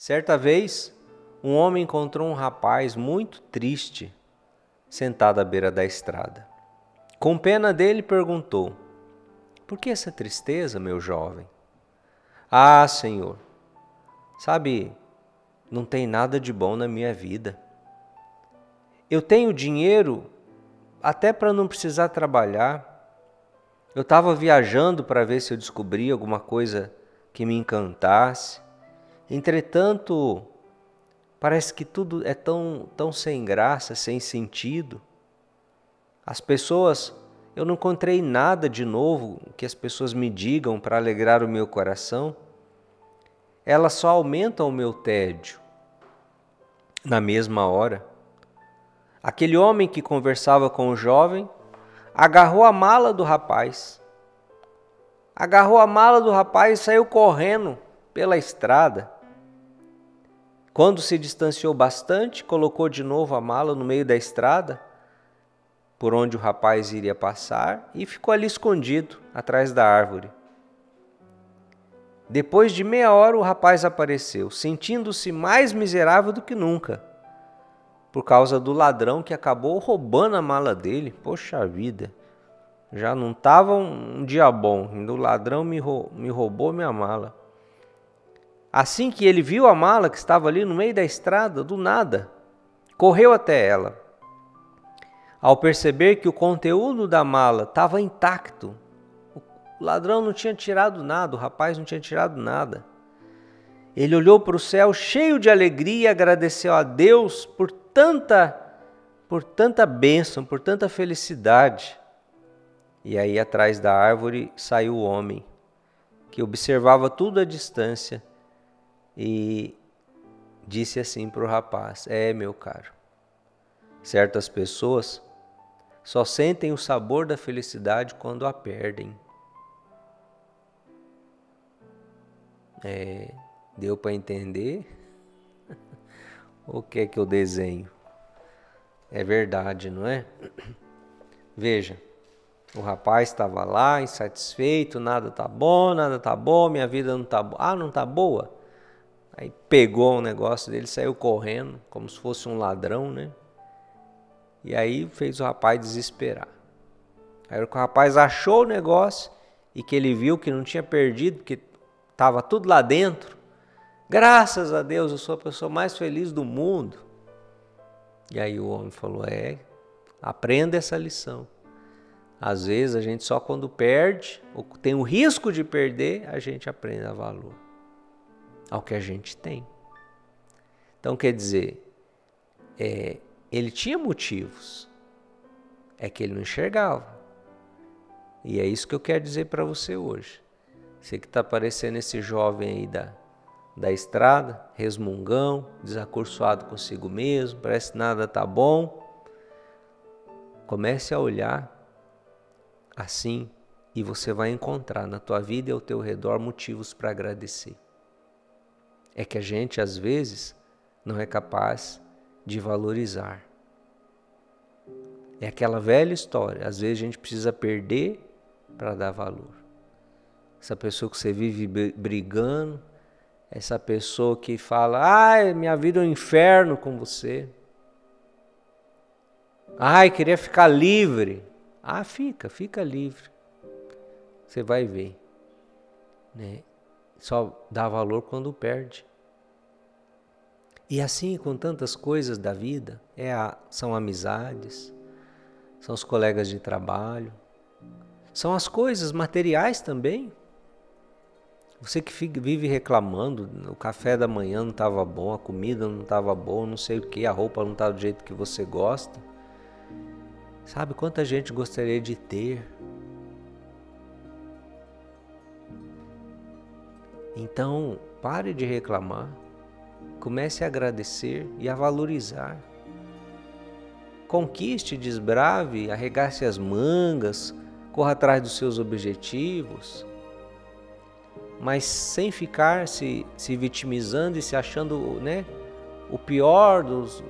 Certa vez, um homem encontrou um rapaz muito triste sentado à beira da estrada. Com pena dele, perguntou: Por que essa tristeza, meu jovem? Ah, Senhor, sabe, não tem nada de bom na minha vida. Eu tenho dinheiro até para não precisar trabalhar. Eu estava viajando para ver se eu descobria alguma coisa que me encantasse. Entretanto, parece que tudo é tão, tão sem graça, sem sentido. As pessoas, eu não encontrei nada de novo que as pessoas me digam para alegrar o meu coração. Elas só aumentam o meu tédio. Na mesma hora, aquele homem que conversava com o jovem agarrou a mala do rapaz. Agarrou a mala do rapaz e saiu correndo pela estrada. Quando se distanciou bastante, colocou de novo a mala no meio da estrada, por onde o rapaz iria passar, e ficou ali escondido, atrás da árvore. Depois de meia hora, o rapaz apareceu, sentindo-se mais miserável do que nunca, por causa do ladrão que acabou roubando a mala dele. Poxa vida, já não estava um dia bom, o ladrão me, roubou minha mala. Assim que ele viu a mala que estava ali no meio da estrada, do nada, correu até ela. Ao perceber que o conteúdo da mala estava intacto, o ladrão não tinha tirado nada, o rapaz não tinha tirado nada. Ele olhou para o céu cheio de alegria e agradeceu a Deus por tanta por tanta bênção, por tanta felicidade. E aí atrás da árvore saiu o homem, que observava tudo à distância e disse assim para o rapaz: É, meu caro, certas pessoas só sentem o sabor da felicidade quando a perdem. É, deu para entender? o que é que eu desenho? É verdade, não é? Veja, o rapaz estava lá, insatisfeito, nada tá bom, nada tá bom, minha vida não tá boa. Ah, não tá boa? Aí pegou um negócio dele, saiu correndo, como se fosse um ladrão, né? E aí fez o rapaz desesperar. Aí o rapaz achou o negócio e que ele viu que não tinha perdido, porque estava tudo lá dentro. Graças a Deus, eu sou a pessoa mais feliz do mundo. E aí o homem falou: É, aprenda essa lição. Às vezes a gente só quando perde, ou tem o risco de perder, a gente aprende a valor ao que a gente tem. Então, quer dizer, é, ele tinha motivos, é que ele não enxergava. E é isso que eu quero dizer para você hoje. Você que está parecendo esse jovem aí da, da estrada, resmungão, desacursoado consigo mesmo, parece que nada tá bom. Comece a olhar assim e você vai encontrar na tua vida e ao teu redor motivos para agradecer é que a gente às vezes não é capaz de valorizar. É aquela velha história, às vezes a gente precisa perder para dar valor. Essa pessoa que você vive brigando, essa pessoa que fala: "Ai, minha vida é um inferno com você". Ai, queria ficar livre. Ah, fica, fica livre. Você vai ver, né? Só dá valor quando perde. E assim com tantas coisas da vida, é a, são amizades, são os colegas de trabalho, são as coisas materiais também. Você que vive reclamando, o café da manhã não estava bom, a comida não estava boa, não sei o que, a roupa não está do jeito que você gosta. Sabe quanta gente gostaria de ter Então, pare de reclamar, comece a agradecer e a valorizar. Conquiste, desbrave, arregace as mangas, corra atrás dos seus objetivos, mas sem ficar se, se vitimizando e se achando né, o pior dos,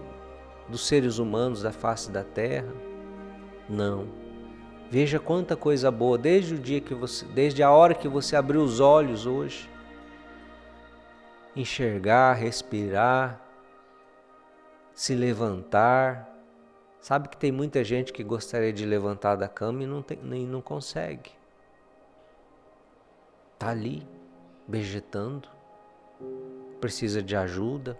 dos seres humanos da face da terra. Não. Veja quanta coisa boa desde o dia que você, desde a hora que você abriu os olhos hoje. Enxergar, respirar, se levantar. Sabe que tem muita gente que gostaria de levantar da cama e não, tem, nem não consegue. Está ali, vegetando, precisa de ajuda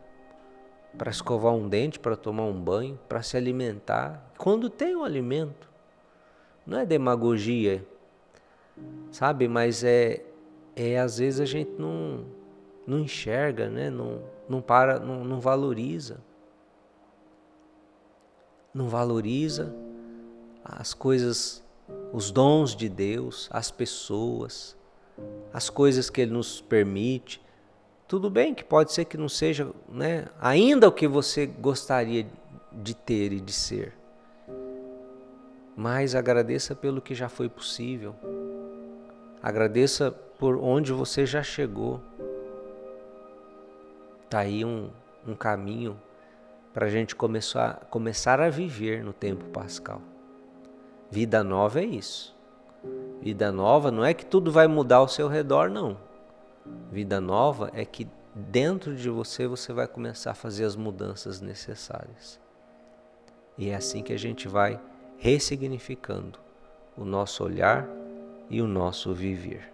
para escovar um dente, para tomar um banho, para se alimentar. Quando tem o um alimento, não é demagogia, sabe? Mas é, é às vezes a gente não, não enxerga, né? Não, não para, não, não valoriza, não valoriza as coisas, os dons de Deus, as pessoas, as coisas que Ele nos permite. Tudo bem que pode ser que não seja né, ainda o que você gostaria de ter e de ser, mas agradeça pelo que já foi possível, agradeça por onde você já chegou. Está aí um, um caminho para a gente começar, começar a viver no tempo pascal. Vida nova é isso. Vida nova não é que tudo vai mudar ao seu redor, não. Vida nova é que dentro de você você vai começar a fazer as mudanças necessárias. E é assim que a gente vai ressignificando o nosso olhar e o nosso viver.